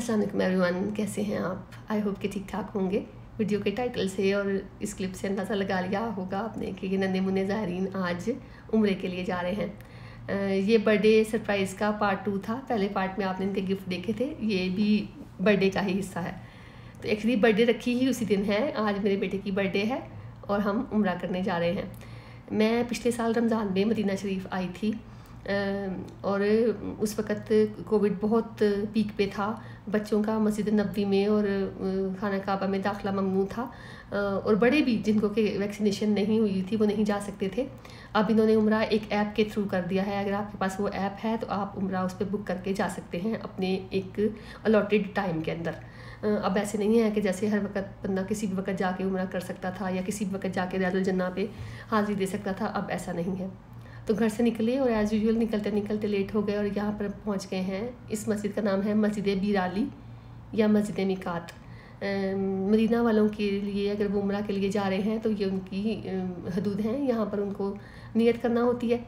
वालेकुम एवरीवन कैसे हैं आप? आई होप कि ठीक ठाक होंगे। वीडियो के टाइटल से और इस क्लिप से अंदाज़ा लगा लिया होगा आपने कि नन्हे मुन्ने ज़ाहरीन आज उम्र के लिए जा रहे हैं। ये बर्थडे सरप्राइज़ का पार्ट टू था। पहले पार्ट में आपने इनके गिफ्ट देखे थे। ये भी बर्थडे का ही हिस्सा है। तो एक्चुअली बर्थडे रखी ही उसी दिन है। आज मेरे बेटे की बर्थडे है और हम उम्र करने जा रहे हैं। मैं पिछले साल रमज़ान में मदीना शरीफ आई थी। और उस वक़्त कोविड बहुत पीक पे था। बच्चों का मस्जिद नबी में और खाना काबा में दाखिला ममनू था। और बड़े भी जिनको कि वैक्सीनेशन नहीं हुई थी, वो नहीं जा सकते थे। अब इन्होंने उम्र एक ऐप के थ्रू कर दिया है। अगर आपके पास वो ऐप है तो आप उम्र उस पर बुक करके जा सकते हैं अपने एक अलॉटेड टाइम के अंदर। अब ऐसे नहीं है कि जैसे हर वक्त बंदा किसी भी वक्त जाके उम्र कर सकता था या किसी भी वक्त जाके रैजुल जन्ना पे हाजिरी दे सकता था। अब ऐसा नहीं है। तो घर से निकले और एज़ यूजल निकलते निकलते लेट हो गए और यहाँ पर पहुँच गए हैं। इस मस्जिद का नाम है मस्जिद बीराली या मस्जिद मिकात। मदीना वालों के लिए अगर वो उम्र के लिए जा रहे हैं तो ये उनकी हदूद हैं। यहाँ पर उनको नियत करना होती है।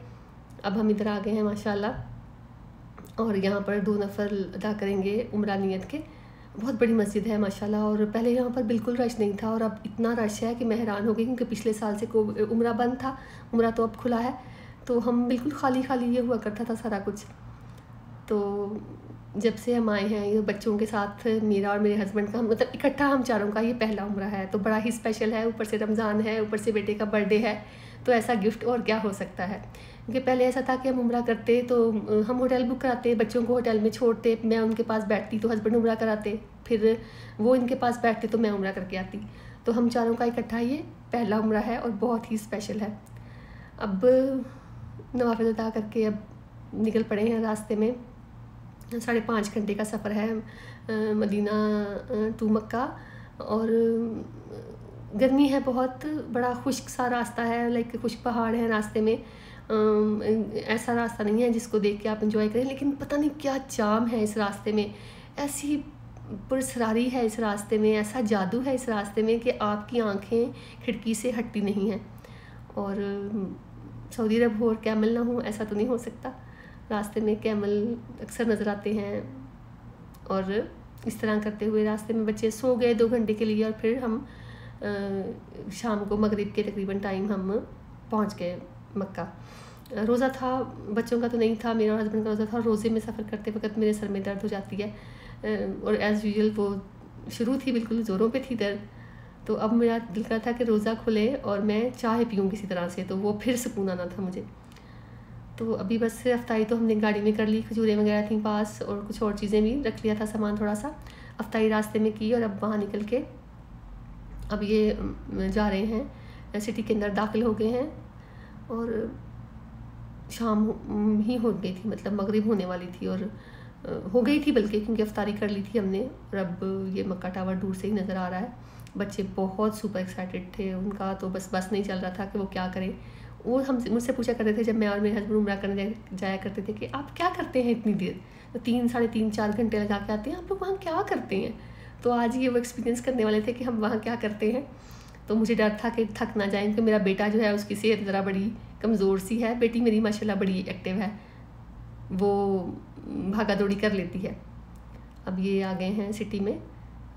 अब हम इधर आ गए हैं, माशाल्लाह। और यहाँ पर दो नफर अदा करेंगे उम्र नियत के। बहुत बड़ी मस्जिद है, माशाल्लाह। और पहले यहाँ पर बिल्कुल रश नहीं था और अब इतना रश है कि मैं हैरान हो गई क्योंकि पिछले साल से को उम्र बंद था। उम्र तो अब खुला है। तो हम बिल्कुल खाली खाली ये हुआ करता था सारा कुछ। तो जब से हम आए हैं, ये बच्चों के साथ मेरा और मेरे हस्बैंड का मतलब इकट्ठा हम चारों का ये पहला उम्र है तो बड़ा ही स्पेशल है। ऊपर से रमज़ान है, ऊपर से बेटे का बर्थडे है तो ऐसा गिफ्ट और क्या हो सकता है? क्योंकि पहले ऐसा था कि हम उम्र करते तो हम होटल बुक कराते, बच्चों को होटल में छोड़ते, मैं उनके पास बैठती तो हस्बैंड उम्र कराते, फिर वो इनके पास बैठते तो मैं उम्र करके आती। तो हम चारों का इकट्ठा ये पहला उम्र है और बहुत ही स्पेशल है। अब नवाफिल अदा करके अब निकल पड़े हैं रास्ते में। साढ़े पाँच घंटे का सफ़र है मदीना टू मक्का। और गर्मी है बहुत, बड़ा खुश्क सा रास्ता है, लाइक खुश्क पहाड़ है रास्ते में। ऐसा रास्ता नहीं है जिसको देख के आप इंजॉय करें, लेकिन पता नहीं क्या जाम है इस रास्ते में। ऐसी पुरसरारी है इस रास्ते में, ऐसा जादू है इस रास्ते में कि आपकी आँखें खिड़की से हटती नहीं हैं। और सऊदी अरब हो और कैमल ना हो, ऐसा तो नहीं हो सकता। रास्ते में कैमल अक्सर नज़र आते हैं और इस तरह करते हुए रास्ते में बच्चे सो गए दो घंटे के लिए और फिर हम शाम को मगरिब के तकरीबन टाइम हम पहुँच गए मक्का। रोज़ा था, बच्चों का तो नहीं था, मेरा हस्बैंड का रोज़ा था। रोज़े में सफ़र करते वक्त मेरे सर में दर्द हो जाती है और एज़ यूजल वो शुरू थी बिल्कुल, ज़ोरों पे थी दर्द। तो अब मेरा दिल कर था कि रोज़ा खुले और मैं चाय पीऊँ किसी तरह से तो वो फिर सुकून आना था मुझे। तो अभी बस अफ्तारी तो हमने गाड़ी में कर ली, खजूरें वगैरह थी पास और कुछ और चीज़ें भी रख लिया था सामान थोड़ा सा अफ्तारी रास्ते में की और अब वहाँ निकल के अब ये जा रहे हैं। सिटी के अंदर दाखिल हो गए हैं और शाम ही हो गई थी मतलब मगरिब होने वाली थी और हो गई थी बल्कि क्योंकि अफ्तारी कर ली थी हमने और अब ये मक्का टावर दूर से ही नज़र आ रहा है। बच्चे बहुत सुपर एक्साइटेड थे, उनका तो बस बस नहीं चल रहा था कि वो क्या करें। वो हम मुझसे पूछा करते थे जब मैं और मेरे हस्बैंड उम्र करने जाया करते थे कि आप क्या करते हैं इतनी देर? तो तीन, साढ़े तीन, चार घंटे लगा के आते हैं, आप लोग वहाँ क्या करते हैं? तो आज ये वो एक्सपीरियंस करने वाले थे कि हम वहाँ क्या करते हैं। तो मुझे डर था कि थक ना जाए, क्योंकि मेरा बेटा जो है उसकी सेहत ज़रा बड़ी कमज़ोर सी है, बेटी मेरी माशाल्लाह बड़ी एक्टिव है। वो भागा दौड़ी कर लेती है। अब ये आ गए हैं सिटी में।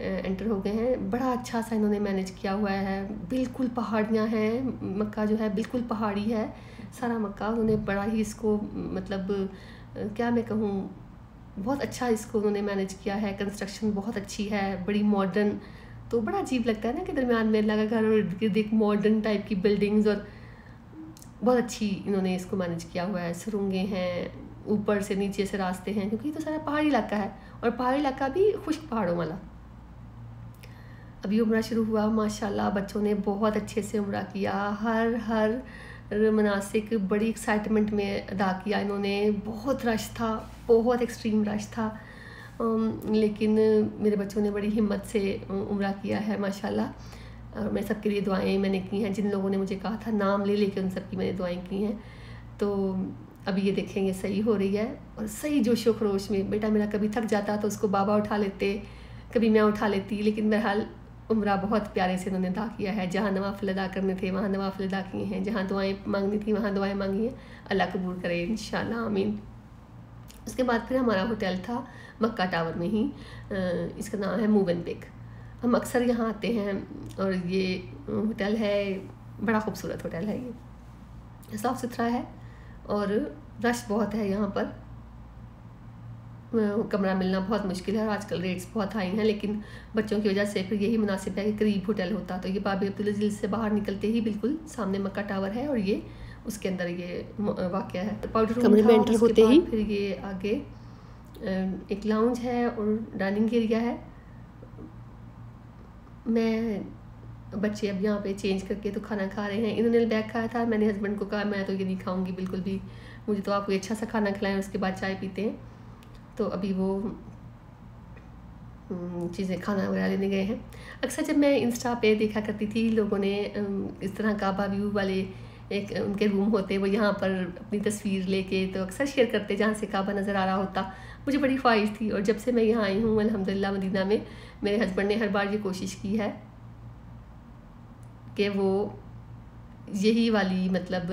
एंटर हो गए हैं। बड़ा अच्छा सा इन्होंने मैनेज किया हुआ है। बिल्कुल पहाड़ियाँ हैं। मक्का जो है बिल्कुल पहाड़ी है। सारा मक्का उन्होंने बड़ा ही इसको मतलब क्या मैं कहूँ, बहुत अच्छा इसको उन्होंने मैनेज किया है। कंस्ट्रक्शन बहुत अच्छी है। बड़ी मॉडर्न तो बड़ा अजीब लगता है ना कि दरमियान में लगा घर और एक मॉडर्न टाइप की बिल्डिंग्स और बहुत अच्छी इन्होंने इसको मैनेज किया हुआ है। सुरंगे हैं, ऊपर से नीचे से रास्ते हैं, क्योंकि तो सारा पहाड़ी इलाका है। और पहाड़ी इलाका भी खुश्क पहाड़ों वाला। अभी उम्र शुरू हुआ, माशाल्लाह, बच्चों ने बहुत अच्छे से उम्र किया। हर हर मनासिक बड़ी एक्साइटमेंट में अदा किया इन्होंने। बहुत रश था, बहुत एक्सट्रीम रश था। लेकिन मेरे बच्चों ने बड़ी हिम्मत से उम्र किया है, माशाल्लाह। और मैं सबके लिए दुआएँ मैंने की हैं। जिन लोगों ने मुझे कहा था नाम ले लेके उन सबकी मैंने दुआएँ की हैं। तो अभी ये देखेंगे सही हो रही है। और सही जोशो खरोश में, बेटा मेरा कभी थक जाता तो उसको बाबा उठा लेते, कभी मैं उठा लेती। लेकिन बहरहाल उम्र बहुत प्यारे से उन्होंने अदा किया है। जहाँ नवाफिल अदा करने थे, वहाँ नवाफिल अदा किए हैं। जहाँ दुआएँ मांगनी थी, वहाँ दुआएँ मांगी हैं। अल्लाह कबूल करे इन आमीन। उसके बाद फिर हमारा होटल था मक्का टावर में ही। इसका नाम है मूवन पिक। हम अक्सर यहाँ आते हैं और ये होटल है, बड़ा खूबसूरत होटल है ये। साफ़ सुथरा है और रश बहुत है यहाँ पर। कमरा मिलना बहुत मुश्किल है और आजकल रेट्स बहुत हाई हैं लेकिन बच्चों की वजह से फिर यही मुनासिब है कि करीब होटल होता। तो ये बाबी अब्दुल अज़ीज़ से बाहर निकलते ही बिल्कुल सामने मक्का टावर है और ये उसके अंदर ये वाक़ है। तो पाउडर कमरे में एंटर होते ही। फिर ये आगे एक लाउंज है और डाइनिंग एरिया है। मैं बच्चे अब यहाँ पे चेंज करके तो खाना खा रहे हैं। इन्होंने बैग खाया था मैंने हस्बैंड को कहा मैं तो ये नहीं खाऊँगी बिल्कुल भी। मुझे तो आप कोई अच्छा सा खाना खिलाएँ उसके बाद चाय पीते हैं। तो अभी वो चीज़ें खाना वगैरह लेने गए हैं। अक्सर जब मैं इंस्टा पे देखा करती थी, लोगों ने इस तरह काबा व्यू वाले एक, उनके रूम होते, वो यहाँ पर अपनी तस्वीर लेके तो अक्सर शेयर करते, जहाँ से काबा नज़र आ रहा होता। मुझे बड़ी ख्वाहिश थी और जब से मैं यहाँ आई हूँ अलहमदिल्ला मदीना में, मेरे हस्बैंड ने हर बार ये कोशिश की है कि वो यही वाली मतलब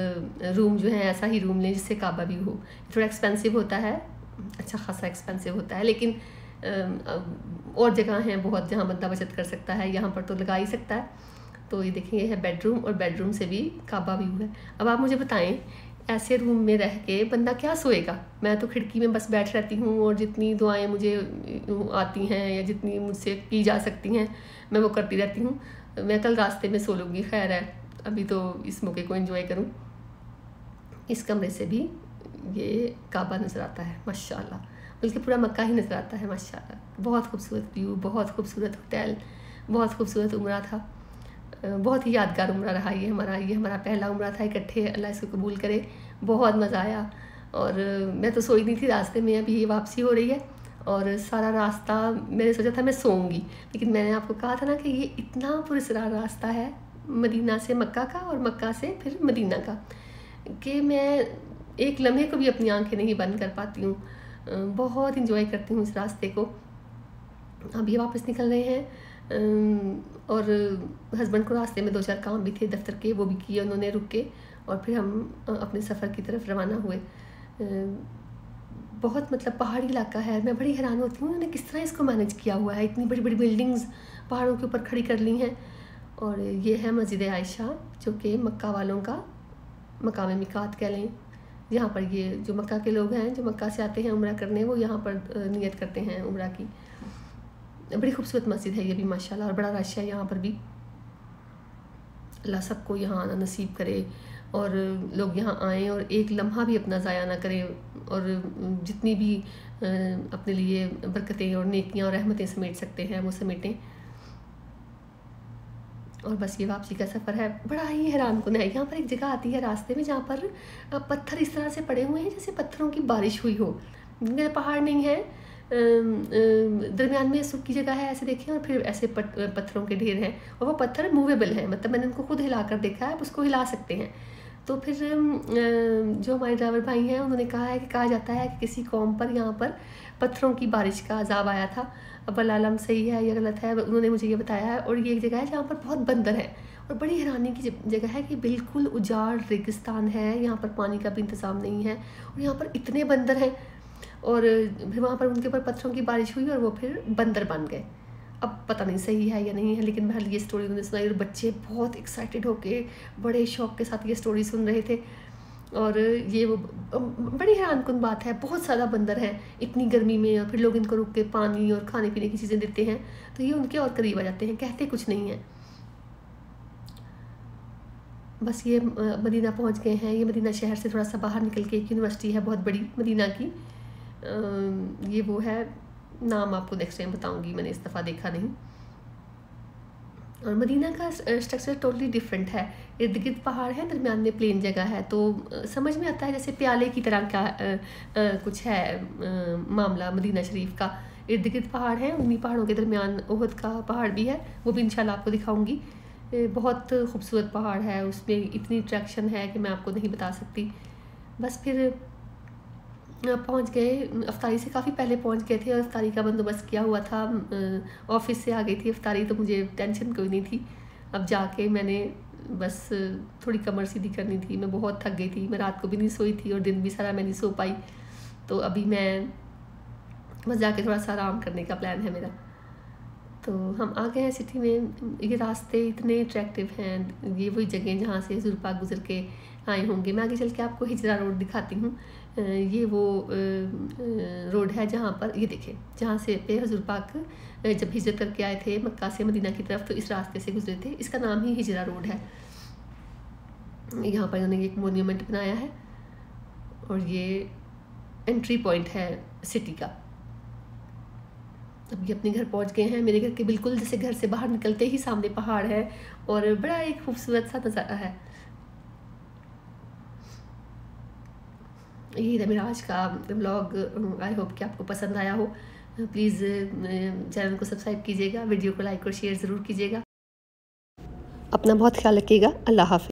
रूम जो है, ऐसा ही रूम लें जिससे काबा भी हो। थोड़ा एक्सपेंसिव होता है अच्छा खासा एक्सपेंसिव होता है, लेकिन और जगह हैं बहुत जहाँ बंदा बचत कर सकता है, यहाँ पर तो लगा ही सकता है। तो ये देखिए है बेडरूम और बेडरूम से भी काबा व्यू है। अब आप मुझे बताएँ, ऐसे रूम में रह के बंदा क्या सोएगा? मैं तो खिड़की में बस बैठ रहती हूँ और जितनी दुआएँ मुझे आती हैं या जितनी मुझसे की जा सकती हैं, मैं वो करती रहती हूँ। मैं कल रास्ते में सो लूँगी, खैर है, अभी तो इस मौके को एंजॉय करूँ। इस कमरे से भी ये काबा नज़र आता है, माशाल्लाह। बल्कि पूरा मक्का ही नज़र आता है, माशाल्लाह। बहुत खूबसूरत व्यू, बहुत खूबसूरत होटल, बहुत खूबसूरत उम्र था। बहुत ही यादगार उम्र रहा ये हमारा ये हमारा पहला उम्र था, इकट्ठे अल्लाह इसको कबूल करे। बहुत मज़ा आया। और मैं तो सोई नहीं थी रास्ते में, अभी ये वापसी हो रही है। और सारा रास्ता मैंने सोचा था मैं सोऊँगी। लेकिन मैंने आपको कहा था ना कि ये इतना पुरसरा रास्ता है, मदीना से मक्का का और मक्का से फिर मदीना का, कि मैं एक लम्हे को भी अपनी आँखें नहीं बंद कर पाती हूँ। बहुत इंजॉय करती हूँ इस रास्ते को। अब ये वापस निकल रहे हैं। और हस्बैंड को रास्ते में दो चार काम भी थे, दफ्तर के, वो भी किए उन्होंने रुक के, और फिर हम अपने सफ़र की तरफ़ रवाना हुए। बहुत मतलब पहाड़ी इलाका है, मैं बड़ी हैरान होती हूँ उन्होंने किस तरह इसको मैनेज किया हुआ है? इतनी बड़ी बड़ी बिल्डिंग्स पहाड़ों के ऊपर खड़ी कर ली हैं। और ये है मस्जिद आयशा जो कि मक्का वालों का मकाम मिकात कह लें। यहाँ पर ये जो मक्का के लोग हैं, जो मक्का से आते हैं उम्र करने, वो यहाँ पर नियत करते हैं उम्र की। बड़ी खूबसूरत मस्जिद है ये भी, माशाल्लाह, और बड़ा रश है यहाँ पर भी। अल्लाह सबको यहाँ आना नसीब करे और लोग यहाँ आएँ और एक लम्हा भी अपना ज़ाया ना करें और जितनी भी अपने लिए बरकतें और नेकियाँ और रहमतें समेट सकते हैं, वो समेटें। और बस ये वापसी का सफ़र है। बड़ा ही हैरान कन है। यहाँ पर एक जगह आती है रास्ते में जहाँ पर पत्थर इस तरह से पड़े हुए हैं जैसे पत्थरों की बारिश हुई हो। पहाड़ नहीं है। दरमियान में सूखी जगह है ऐसे देखें और फिर ऐसे पत्थरों के ढेर हैं और वो पत्थर मूवेबल हैं। मतलब मैंने उनको खुद हिलाकर देखा है, आप उसको हिला सकते हैं। तो फिर जो हमारे ड्राइवर भाई हैं, उन्होंने कहा है कि, कहा जाता है कि किसी कौम पर, यहाँ पर पत्थरों की बारिश का अजाब आया था। अब आलम सही है, या गलत है, उन्होंने मुझे ये बताया है। और ये एक जगह है जहाँ पर बहुत बंदर है। और बड़ी हैरानी की जगह है कि बिल्कुल उजाड़ रेगिस्तान है, यहाँ पर पानी का भी इंतज़ाम नहीं है। और यहाँ पर इतने बंदर हैं। और फिर वहाँ पर उनके ऊपर पत्थरों की बारिश हुई और वो फिर बंदर बन गए। अब पता नहीं सही है या नहीं है, लेकिन बहरहाल ये स्टोरी उन्होंने सुनाई और बच्चे बहुत एक्साइटेड होके बड़े शौक के साथ ये स्टोरी सुन रहे थे। और ये वो बड़ी हैरान कन बात है, बहुत ज़्यादा बंदर हैं इतनी गर्मी में और फिर लोग इनको रुक के पानी और खाने पीने की चीज़ें देते हैं तो ये उनके और करीब आ जाते हैं, कहते कुछ नहीं है। बस ये मदीना पहुँच गए हैं, ये मदीना शहर से थोड़ा सा बाहर निकल के एक यूनिवर्सिटी है, बहुत बड़ी मदीना की। ये वो है नाम आपको नेक्स्ट टाइम बताऊँगी मैंने इस दफ़ा देखा नहीं। और मदीना का स्ट्रक्चर टोटली डिफरेंट है। इर्द गिर्द पहाड़ है दरमियान में प्लेन जगह है। तो समझ में आता है जैसे प्याले की तरह का कुछ है आ, मामला मदीना शरीफ का। इर्द गिर्द पहाड़ हैं उन्हीं पहाड़ों के दरमियान ओहद का पहाड़ भी है। वो भी इंशाल्लाह आपको दिखाऊँगी। बहुत खूबसूरत पहाड़ है उसमें इतनी अट्रैक्शन है कि मैं आपको नहीं बता सकती। बस फिर पहुँच गए। अफ्तारी से काफ़ी पहले पहुँच गए थे और अफ्तारी का बंदोबस्त किया हुआ था। ऑफ़िस से आ गई थी अफ्तारी तो मुझे टेंशन कोई नहीं थी। अब जाके मैंने बस थोड़ी कमर सीधी करनी थी। मैं बहुत थक गई थी। मैं रात को भी नहीं सोई थी और दिन भी सारा मैं नहीं सो पाई। तो अभी मैं बस जाके थोड़ा सा आराम करने का प्लान है मेरा। तो हम आ गए हैं सिटी में। ये रास्ते इतने अट्रैक्टिव हैं। ये वही जगह जहाँ से जुरपाक गुजर के आए होंगे। मैं आगे चल के आपको हिजरा रोड दिखाती हूँ। ये वो रोड है जहाँ पर, ये देखें जहाँ से पे हजूर पाक जब हिजरत करके आए थे मक्का से मदीना की तरफ़ तो इस रास्ते से गुजरे थे। इसका नाम ही हिजरा रोड है। यहाँ पर इन्होंने एक मोन्यूमेंट बनाया है और ये एंट्री पॉइंट है सिटी का। अब ये अपने घर पहुँच गए हैं। मेरे घर के बिल्कुल जैसे घर से बाहर निकलते ही सामने पहाड़ है और बड़ा एक खूबसूरत सा नज़ारा है। यही था। मेरा आज का ब्लॉग आई होप कि आपको पसंद आया हो। प्लीज़ चैनल को सब्सक्राइब कीजिएगा वीडियो को लाइक और शेयर ज़रूर कीजिएगा। अपना बहुत ख्याल रखिएगा। अल्लाह हाफि